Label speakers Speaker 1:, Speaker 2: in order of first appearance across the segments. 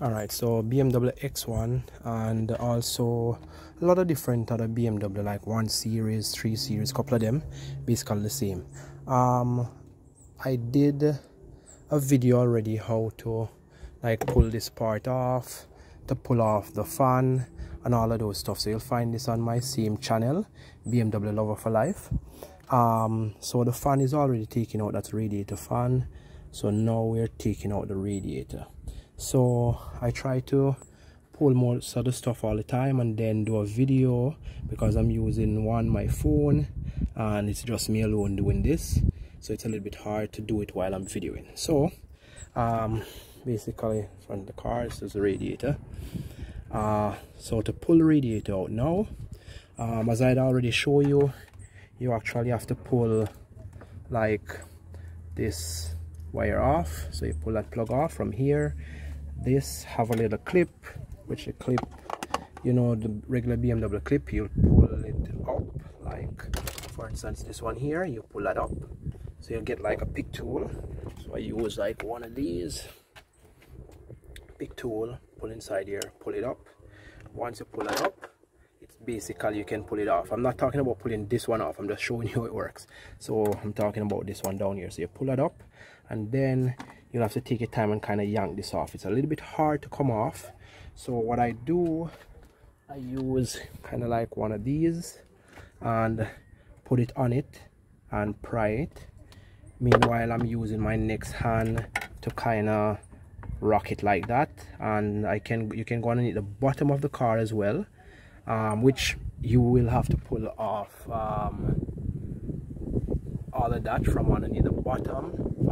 Speaker 1: all right so bmw x1 and also a lot of different other bmw like one series three series couple of them basically the same. Um i did a video already how to like pull this part off to pull off the fan and all of those stuff. So you'll find this on my same channel bmw lover for life. Um so the fan is already taking out that radiator fan. So now we're taking out the radiator so i try to pull most of the stuff all the time and then do a video because i'm using one my phone and it's just me alone doing this. So it's a little bit hard to do it while i'm videoing. So um basically from the car this is the radiator. Uh so to pull the radiator out now um as i'd already show you you actually have to pull like this wire off. So you pull that plug off from here this have a little clip which a clip you know the regular BMW clip you pull it up like for instance this one here you pull that up. So you get like a pick tool. So I use like one of these pick tool pull inside here pull it up. Once you pull it up it's basically you can pull it off. I'm not talking about pulling this one off I'm just showing you how it works. So I'm talking about this one down here. So you pull it up and then you'll have to take your time and kind of yank this off. It's a little bit hard to come off. So what I do I use kind of like one of these and put it on it and pry it. Meanwhile I'm using my next hand to kind of rock it like that. And I can you can go underneath the bottom of the car as well um, which you will have to pull off um, all of that from underneath the bottom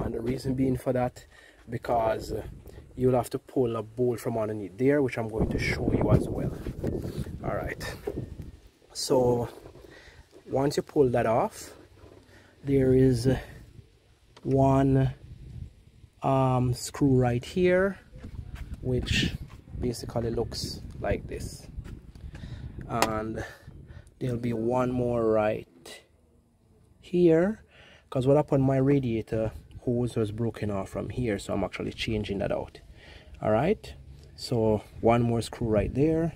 Speaker 1: and the reason being for that because you'll have to pull a bolt from underneath there which I'm going to show you as well. All right so once you pull that off there is one um, screw right here which basically looks like this. And there'll be one more right here because what happened my radiator hose was broken off from here so I'm actually changing that out. All right so one more screw right there.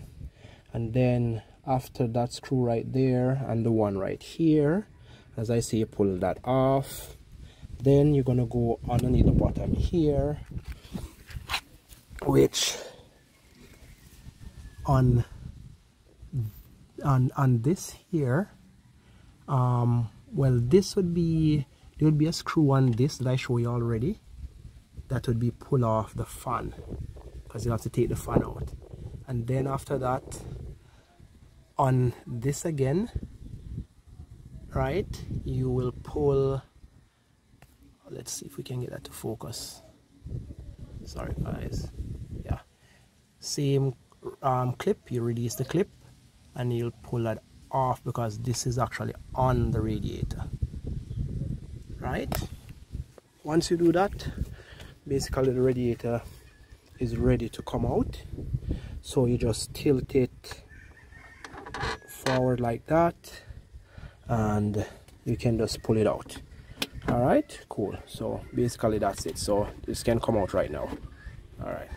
Speaker 1: And then after that screw right there and the one right here as I say pull that off. Then you're gonna go underneath the bottom here which on on on this here um well this would be there would be a screw on this that I show you already. That would be pull off the fan because you have to take the fan out. And then after that on this again right you will pull let's see if we can get that to focus. Sorry guys. Yeah. Same um, clip. You release the clip and you'll pull that off because this is actually on the radiator right? Once you do that basically the radiator is ready to come out. So you just tilt it forward like that and you can just pull it out. All right cool. So basically that's it. So this can come out right now. All right